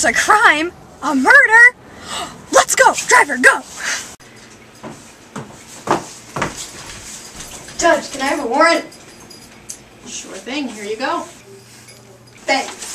There's a crime! A murder! Let's go! Driver, go! Judge, can I have a warrant? Sure thing. Here you go. Thanks.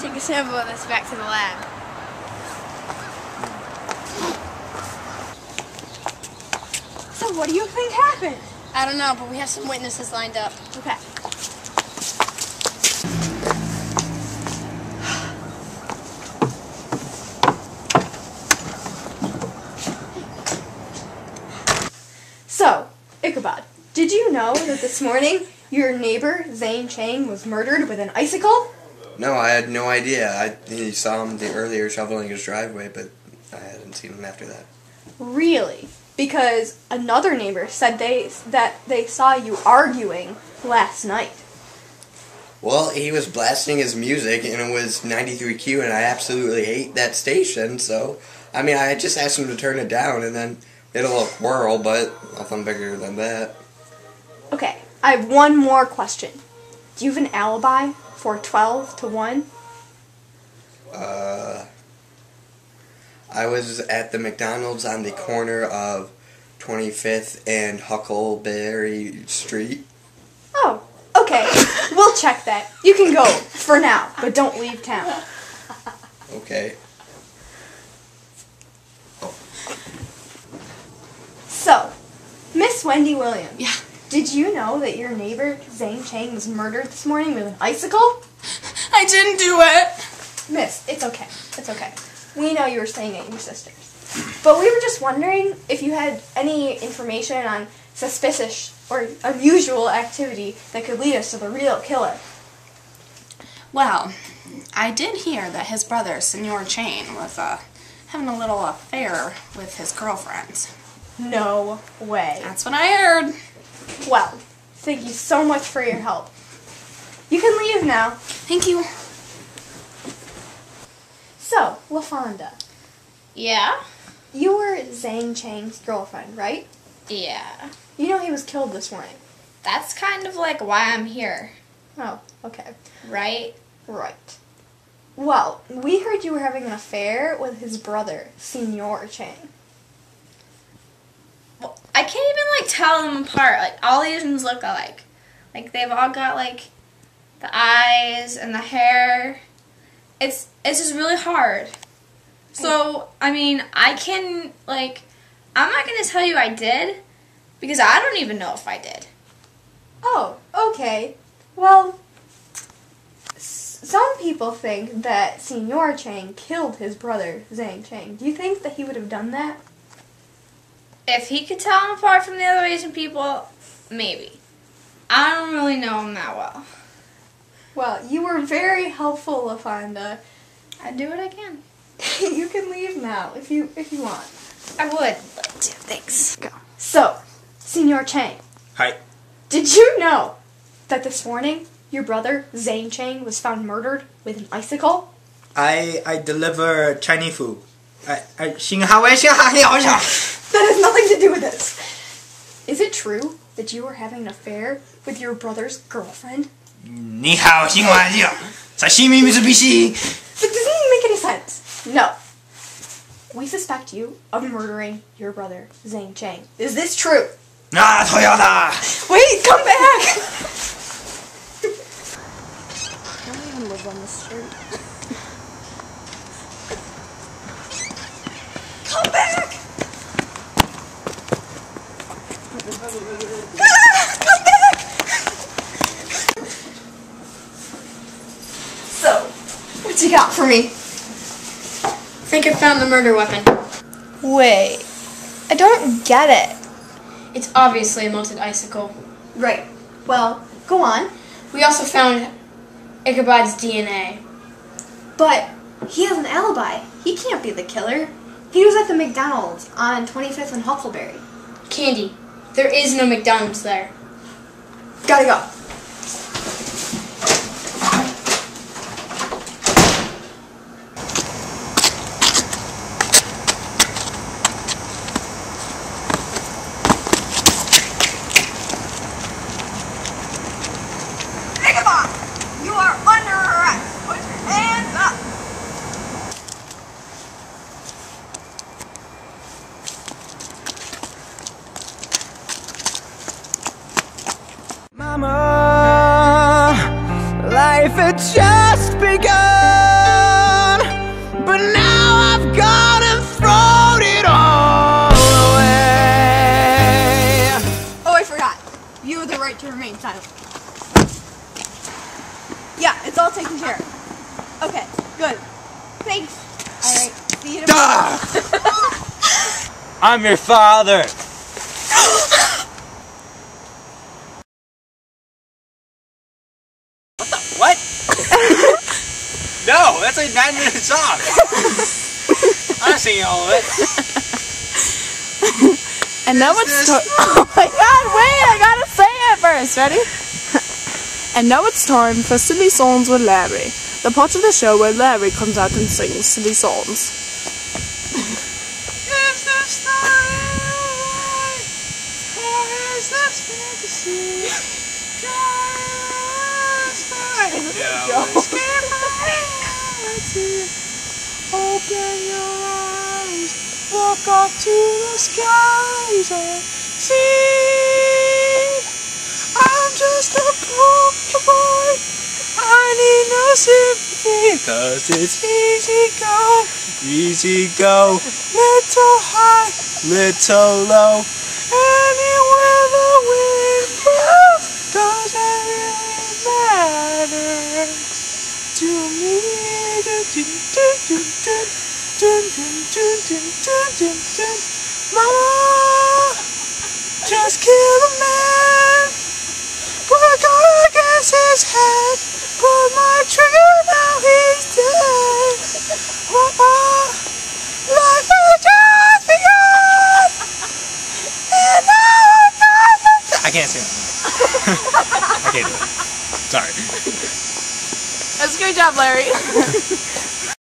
Take a sample of this back to the lab. So what do you think happened? I don't know, but we have some witnesses lined up. Okay. So, Ichabod, did you know that this morning your neighbor, Zane Chang, was murdered with an icicle? No, I had no idea. I he saw him the earlier shoveling his driveway, but I hadn't seen him after that. Really? Because another neighbor said they that they saw you arguing last night. Well, he was blasting his music, and it was 93Q, and I absolutely hate that station. So, I mean, I just asked him to turn it down, and then it a little whirl, but nothing bigger than that. Okay, I have one more question. Do you have an alibi for 12 to 1? Uh, I was at the McDonald's on the corner of 25th and Huckleberry Street. Oh, okay. we'll check that. You can go for now, but don't leave town. Okay. So, Miss Wendy Williams. Yeah. Did you know that your neighbor, Zane Chang, was murdered this morning with an icicle? I didn't do it. Miss, it's okay. It's okay. We know you were staying at your sister's. But we were just wondering if you had any information on suspicious or unusual activity that could lead us to the real killer. Well, I did hear that his brother, Senor Chang, was uh, having a little affair with his girlfriend. No way. That's what I heard. Well, thank you so much for your help. You can leave now. Thank you. So, LaFonda, Yeah? you were Zhang Chang's girlfriend, right? Yeah. You know he was killed this morning. That's kind of like why I'm here, Oh, okay. right? Right. Well, we heard you were having an affair with his brother, Senor Chang. I can't even like tell them apart. Like all Asians look alike. Like they've all got like the eyes and the hair. It's it's just really hard. So I mean, I can like I'm not gonna tell you I did because I don't even know if I did. Oh, okay. Well, some people think that Senor Chang killed his brother, Zhang Chang. Do you think that he would have done that? If he could tell them apart from the other Asian people, maybe. I don't really know him that well. Well, you were very helpful, LaFonda. I do what I can. you can leave now if you if you want. I would like to. Thanks. Go. So, Senor Chang, Hi. did you know that this morning your brother Zhang Chang was found murdered with an icicle? I I deliver Chinese food. I I 新哈喂新哈你好想。 That has nothing to do with this. Is it true that you were having an affair with your brother's girlfriend? 你好，新玩笑，在新米米是必须。 That doesn't even make any sense. No. We suspect you of murdering your brother, Zhang Chang. Is this true? 那头要的。 Wait, come back! Come back! So, what you got for me? I think I found the murder weapon. Wait, I don't get it. It's obviously a melted icicle. Right. Well, go on. We also found Ichabod's DNA. But he has an alibi. He can't be the killer. He was at the McDonald's on 25th and Huckleberry. Candy. There is no McDonald's there. Gotta go. To remain silent. Yeah, it's all taken care of. Okay, good. Thanks. Alright, see you tomorrow. I'm your father. what? the? What? no, that's a nine minute song. I'm singing all of it. And now it's to- Oh my god, wait, I gotta say it first. Ready? and now it's time for Silly Songs with Larry. The part of the show where Larry comes out and sings silly songs. Is this the real life, or is this fantasy? Escape reality. Open your eyes, look up to the skies and see. Just a poor boy. I need no sympathy, cause it's easy go, easy go. Little high, little low. Anywhere the wind blows, doesn't really matter to me. Mama, I can't sing. I can't do it. Sorry. That's a great job, Larry.